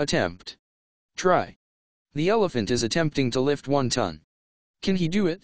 Attempt. Try. The elephant is attempting to lift one ton. Can he do it?